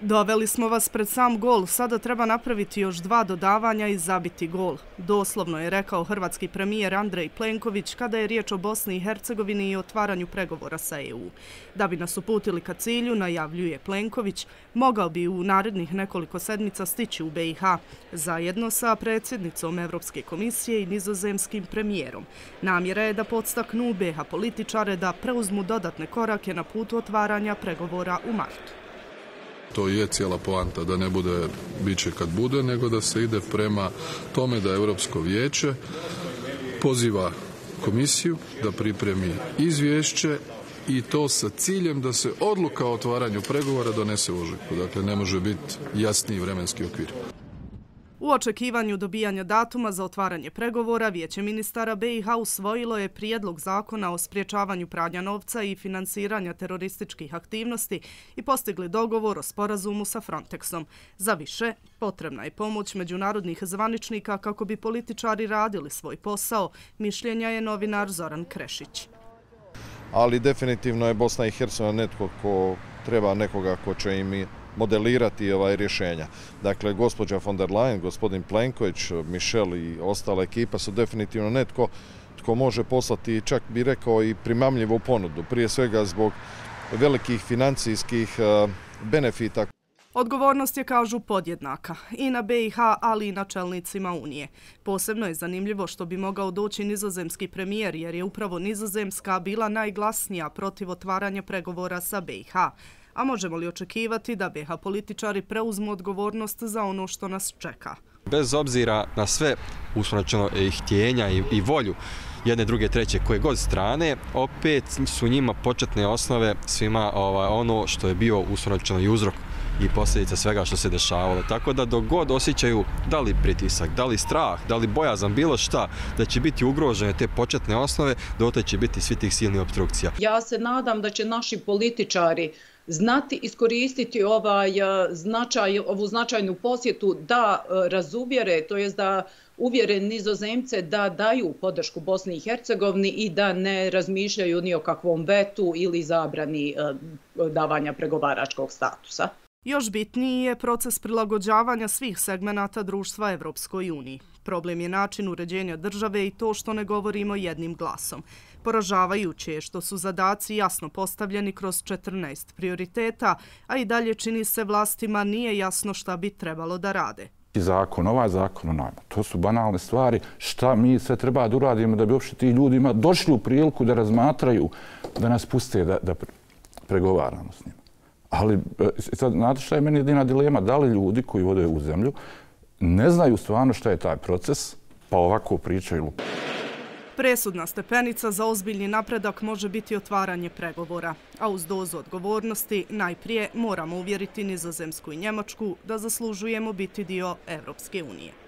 Doveli smo vas pred sam gol, sada treba napraviti još dva dodavanja i zabiti gol. Doslovno je rekao hrvatski premijer Andrej Plenković kada je riječ o Bosni i Hercegovini i otvaranju pregovora sa EU. Da bi nas uputili ka cilju, najavljuje Plenković, mogao bi u narednih nekoliko sedmica stići u BiH, zajedno sa predsjednicom Evropske komisije i nizozemskim premijerom. Namjera je da podstaknu BiH političare da preuzmu dodatne korake na putu otvaranja pregovora u martu. To je cijela poanta da ne bude biće kad bude, nego da se ide prema tome da Europsko vijeće poziva komisiju da pripremi izvješće i to sa ciljem da se odluka o otvaranju pregovora donese u ožujku. Dakle, ne može biti jasniji vremenski okvir. U očekivanju dobijanja datuma za otvaranje pregovora, Vijeće ministara BiH usvojilo je prijedlog zakona o spriječavanju pranja novca i finansiranja terorističkih aktivnosti i postigli dogovor o sporazumu sa Frontexom. Za više, potrebna je pomoć međunarodnih zvaničnika kako bi političari radili svoj posao, mišljenja je novinar Zoran Krešić. Ali definitivno je Bosna i Hercegovina netko ko treba nekoga ko će im modelirati ovaj rješenja. Dakle, gospođa von der Leyen, gospodin Plenković, Mišel i ostala ekipa su definitivno netko tko može poslati, čak bi rekao, i primamljivu ponudu. Prije svega zbog velikih financijskih e, benefita. Odgovornost je, kažu, podjednaka i na BiH, ali i na čelnicima Unije. Posebno je zanimljivo što bi mogao doći nizozemski premijer, jer je upravo nizozemska bila najglasnija protiv otvaranja pregovora sa BiH a možemo li očekivati da BH političari preuzmu odgovornost za ono što nas čeka? Bez obzira na sve uslonačeno htjenja i, i volju jedne, druge, treće, koje god strane, opet su njima početne osnove svima ovaj, ono što je bio uslonačeno i uzrok i posljedica svega što se dešavalo. Tako da dok god osjećaju da li pritisak, da li strah, da li bojazan, bilo šta, da će biti ugrožene te početne osnove, dotle će biti svi tih silnih obstrukcija. Ja se nadam da će naši političari znati iskoristiti ovaj eh, značaj, ovu značajnu posjetu da e, razuvjere, to jest da uvjere nizozemce da daju podršku Bosni i Hercegovini i da ne razmišljaju ni o kakvom vetu ili zabrani eh, davanja pregovaračkog statusa. Još bitniji je proces prilagođavanja svih segmenata društva Evropskoj uniji. Problem je način uređenja države i to što ne govorimo jednim glasom. Poražavajuće je što su zadaci jasno postavljeni kroz 14 prioriteta, a i dalje čini se vlastima nije jasno šta bi trebalo da rade. Zakon, ovaj zakon, onaj, to su banalne stvari. Šta mi sve treba da uradimo da bi uopšte ti ljudima došli u priliku da razmatraju, da nas puste da, da pregovaramo s njima. Ali, e, sad, znate šta je meni jedina dilema? Da li ljudi koji vode u zemlju ne znaju stvarno šta je taj proces, pa ovako pričaju. Presudna stepenica za ozbiljni napredak može biti otvaranje pregovora, a uz dozu odgovornosti najprije moramo uvjeriti Nizozemsku i Njemačku da zaslužujemo biti dio Evropske unije.